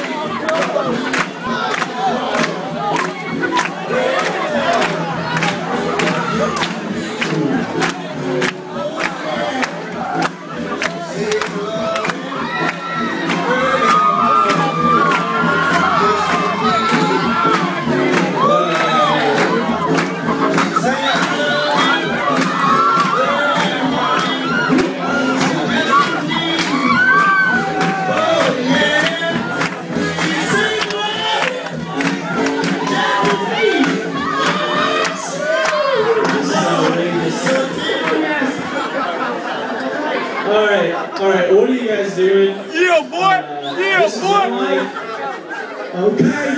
All What are you guys doing? Yeah, boy. Yeah, This is boy. Okay,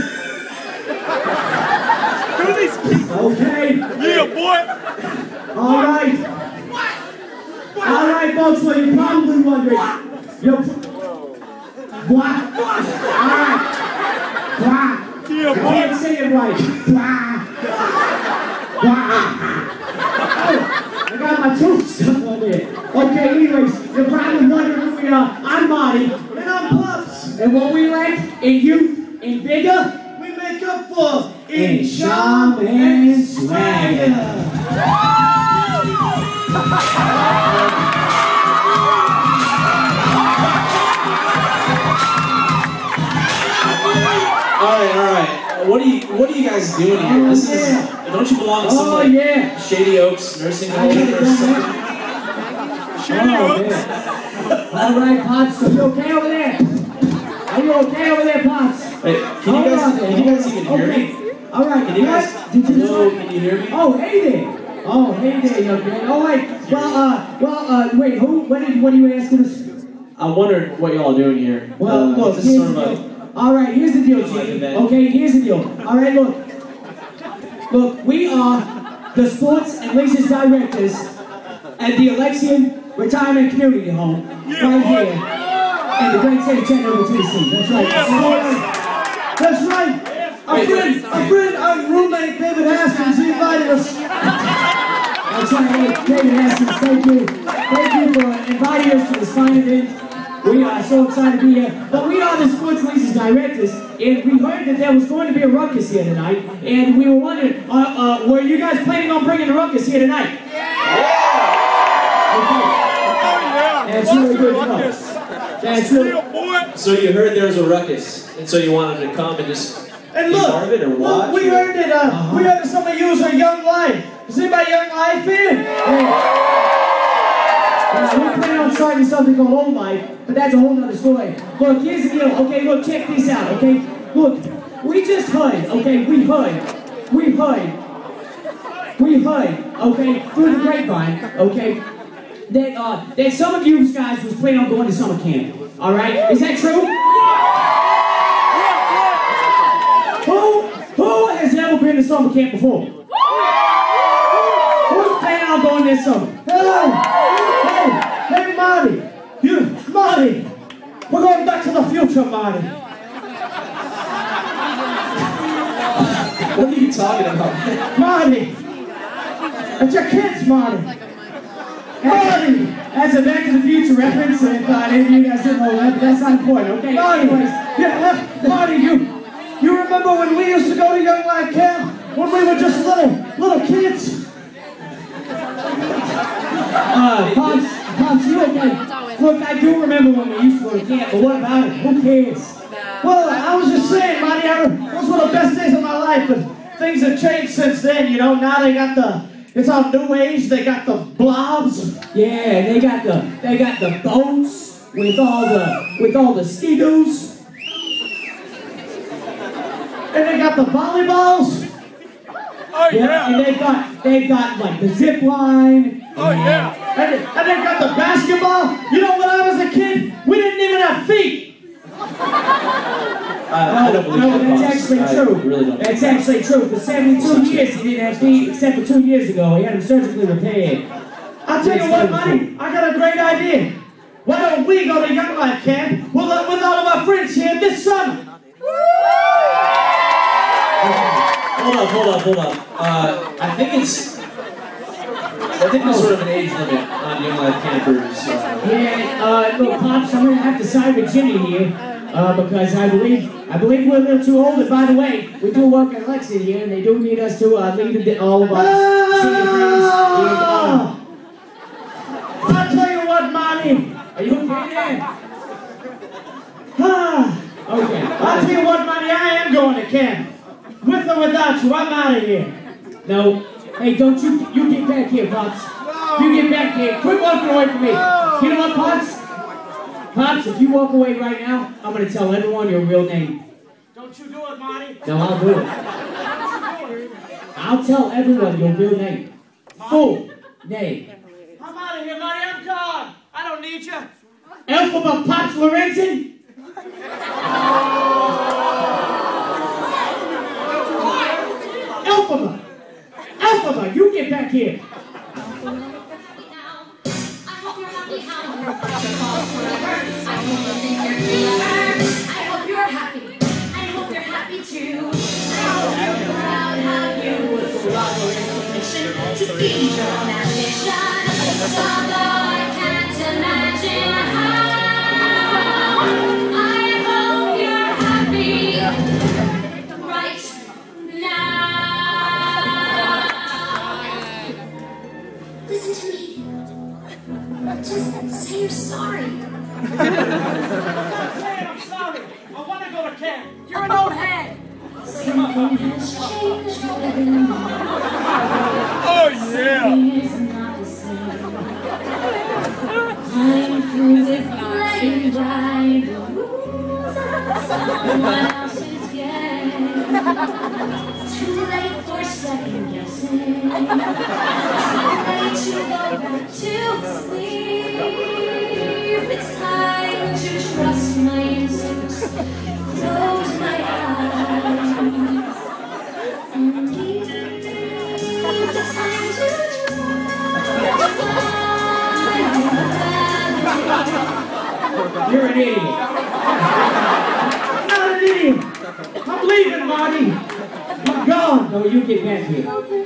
Do these people. okay. Yeah, boy. All right. All right, folks. Well, you're probably wondering. You're. What? All right. Blah. Yeah, I boy. can't say it right. Blah. Blah. Oh, I got my tooth stuck on there. Okay, And what we lack in youth, in vigor, We make up for in charm and swagger. All right, all right. What are you What are you guys doing here? Oh, this is. Don't you belong in some Oh, like yeah. Shady Oaks nursing home get it, or don't something? Oh, man. All right, Pops. Are you okay over there? Are you okay over there, Pops? Hey, can you guys Can you guys even hear okay. me? All right. Can you guys? What? Did you Hello? Can you hear me? Oh, hey there. Oh, hey there, young man. All right. Well, uh, well, uh, wait. Who? What did? What are you asking us? I wondered what y'all doing here. Well, uh, look, this is sort of a. All right, here's the deal, Like Jimmy. event. Okay, here's the deal. All right, look. Look, we are the sports and leisure directors at the Alexian Retirement Community Home right here in the great state of Chattanooga, Tennessee. That's right. That's right. Our friend, our friend, our roommate David Haskins, he invited us. That's right, David Haskins, thank you. Thank you for inviting us to this fine event. We are so excited to be here. But we are the Sports League's directors, and we heard that there was going to be a ruckus here tonight, and we were wondering, uh, uh, were you guys planning on bringing a ruckus here tonight? Okay. That's really good to know. Boy. So you heard there was a ruckus, and so you wanted to come and just And be look, part of it or look, watch? we heard that uh, we heard that some of you are Young Life. Is anybody Young Life here? Uh, we plan on starting something called Old Life, but that's a whole other story. Look, here's the deal. Okay, look, check this out. Okay, look, we just heard. Okay, we heard. We heard. We heard. Okay, through the grapevine. Okay, that uh, that some of you guys was planning on going to summer camp. All right, is that true? Who who has ever been to summer camp before? Who's planning on going this summer? Hey, hey, hey, Marty. You, Marty. We're going back to the future, Marty. What are you talking about? Marty. It's your kids, Marty. Marty. That's a Back to the Future reference, and uh, any of you guys didn't know that, but that's not important, okay? Marty. Anyways, Yeah, Marty, you, you remember when we used to go to Young Life Camp? When we were just little, little kids? uh, Pops, Pops, you okay? Look, I do remember when we used to go to camp, but what about it? Who cares? Well, I was just saying, Marty, I, those were the best days of my life, but things have changed since then, you know? Now they got the, it's all new age, they got the blobs. Yeah, they got the they got the boats with all the with all the skidoos. And they got the volleyballs. Oh, Yeah, yeah. and they got they got like the zip line. Oh, yeah. And, and they got the basketball. You know, when I was a kid, we didn't even have feet. I, I no, that's actually true. really don't. That's actually true. For 72 years, he didn't have feet, except for two years ago. He had them surgically repaired. I'll tell you what, Marty, I got a great idea. Why don't we go to Young Life Camp with, uh, with all of our friends here this summer? Hold up, hold up, hold up. Uh, I think it's. I think there's sort of an age limit on young life campers. Uh, Yeah, uh, look, Pops, I'm gonna have to side with Jimmy here. Uh, because I believe I believe we're a little too old. And by the way, we do work at Lexington here, and they do need us to uh, lead the- all of us. friends. Uh, I'll tell you what, Marty. Are you okay? Ah, okay. I'll tell you what, Marty. I am going to camp. With or without you, I'm out of here. No. Hey, don't you you get back here, Pops. You get back here. Quit walking away from me. You know what, Pops? Pops, if you walk away right now, I'm gonna tell everyone your real name. Don't you do it, Marty. No, I'll do it. I'll tell everyone your real name. Full name. I'm out of here, Marty. I'm gone. I don't need you. Alphabet Pops Lorenzen? Oh. Alphabet! Alphabet, you get back here! Just say you're sorry. Say I'm sorry. I want to go to camp. You're an old head. Something has changed within me. Oh, yeah. It's not the same. I'm through with playing by the rules of someone else's game. Too late for second guessing. You're an idiot. I'm not an idiot. I'm leaving, Marty. I'm gone. No, you get back here. You're happy.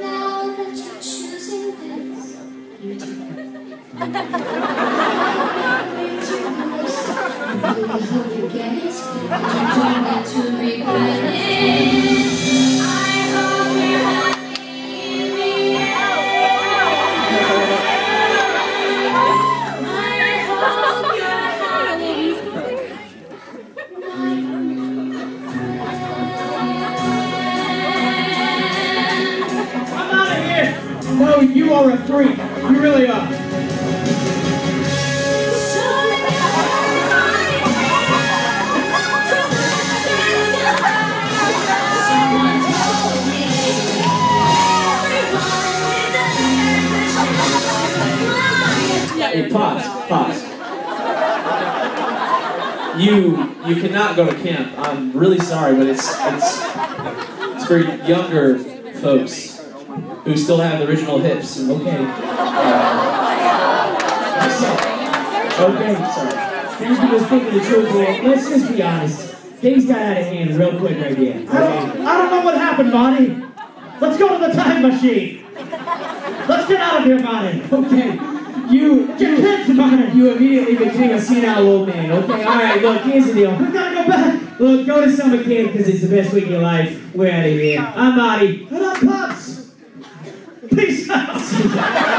Now that you're choosing this, you No, you are a freak. You really are. Pause. You you cannot go to camp. I'm really sorry, but it's it's it's for younger folks who still have the original hips. Okay. Uh, Okay, sorry. Thank you for speaking the truth. Let's just be honest. Things got out of hand real quick right here. I don't, I don't know what happened, Bonnie. Let's go to the time machine. Let's get out of here, Bonnie. Okay. You, Marty. You immediately became a senile old man. Okay, all right. Look, here's the deal. We gotta go back. Look, go to summer camp because it's the best week of your life. We're out of here. I'm Marty. And I'm Pops. Peace out.